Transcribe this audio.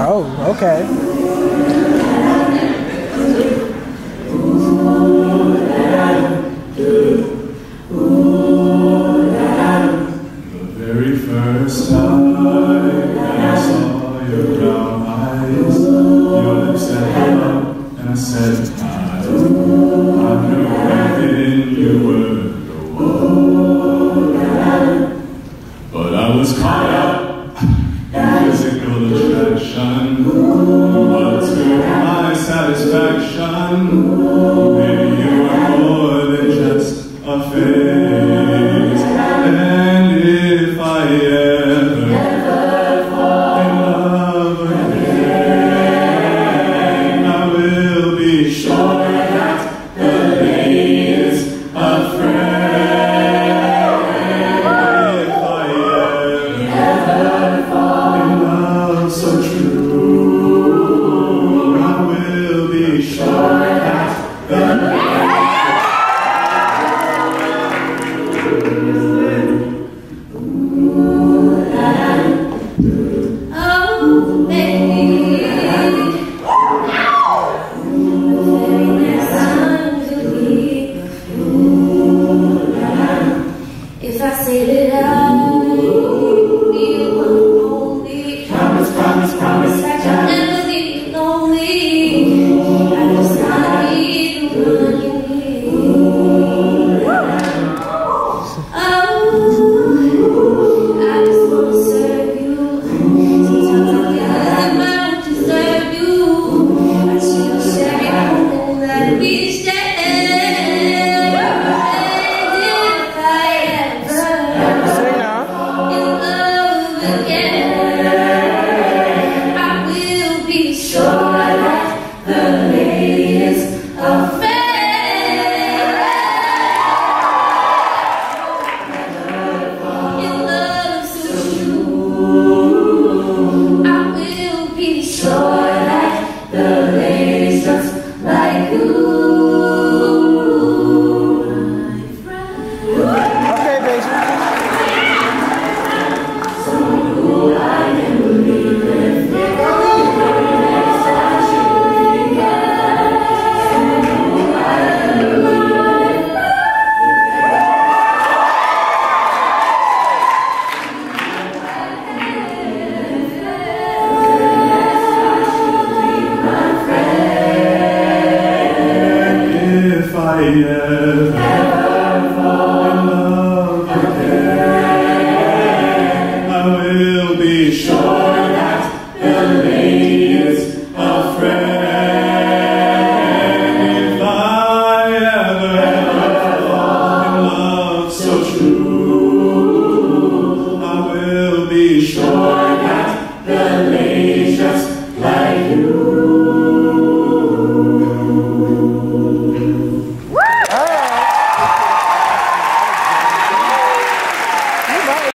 Oh, okay. affection, but to my satisfaction, maybe you are more than just a face. And if I ever in love again, I will be sure. At the